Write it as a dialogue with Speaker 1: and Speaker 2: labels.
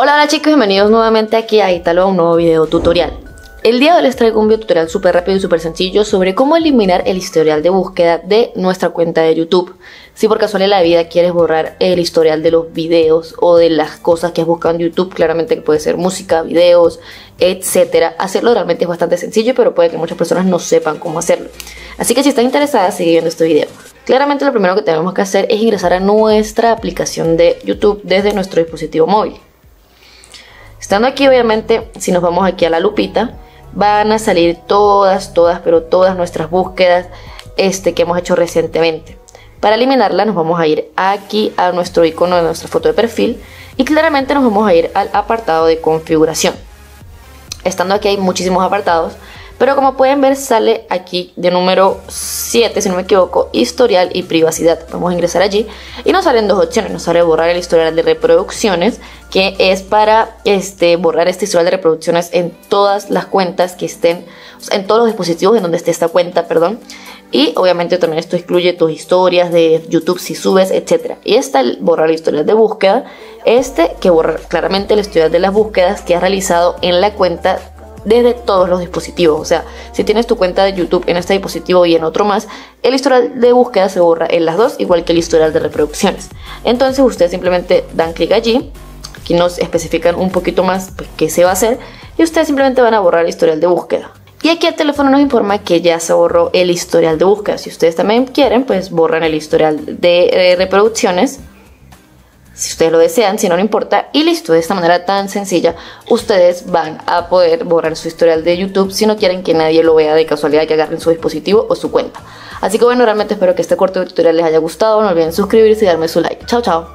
Speaker 1: Hola, hola chicos, bienvenidos nuevamente aquí a Italo a un nuevo video tutorial. El día de hoy les traigo un video tutorial súper rápido y súper sencillo sobre cómo eliminar el historial de búsqueda de nuestra cuenta de YouTube. Si por casualidad la vida quieres borrar el historial de los videos o de las cosas que has buscado en YouTube, claramente que puede ser música, videos, etcétera. Hacerlo realmente es bastante sencillo, pero puede que muchas personas no sepan cómo hacerlo. Así que si están interesadas, sigue viendo este video. Claramente lo primero que tenemos que hacer es ingresar a nuestra aplicación de YouTube desde nuestro dispositivo móvil. Estando aquí, obviamente, si nos vamos aquí a la lupita, van a salir todas, todas, pero todas nuestras búsquedas este, que hemos hecho recientemente. Para eliminarla nos vamos a ir aquí a nuestro icono de nuestra foto de perfil y claramente nos vamos a ir al apartado de configuración. Estando aquí hay muchísimos apartados, pero como pueden ver sale aquí de número 7, si no me equivoco, historial y privacidad. Vamos a ingresar allí y nos salen dos opciones. Nos sale borrar el historial de reproducciones, que es para este, borrar este historial de reproducciones en todas las cuentas que estén, en todos los dispositivos en donde esté esta cuenta, perdón. Y obviamente también esto excluye tus historias de YouTube si subes, etc. Y está el borrar el historial de búsqueda. Este que borra claramente el historial de las búsquedas que has realizado en la cuenta desde todos los dispositivos. O sea, si tienes tu cuenta de YouTube en este dispositivo y en otro más, el historial de búsqueda se borra en las dos, igual que el historial de reproducciones. Entonces ustedes simplemente dan clic allí. Aquí nos especifican un poquito más pues, qué se va a hacer y ustedes simplemente van a borrar el historial de búsqueda. Y aquí el teléfono nos informa que ya se borró el historial de búsqueda. Si ustedes también quieren, pues borran el historial de reproducciones si ustedes lo desean, si no, no importa. Y listo, de esta manera tan sencilla, ustedes van a poder borrar su historial de YouTube si no quieren que nadie lo vea de casualidad que agarren su dispositivo o su cuenta. Así que bueno, realmente espero que este corto tutorial les haya gustado. No olviden suscribirse y darme su like. Chao, chao.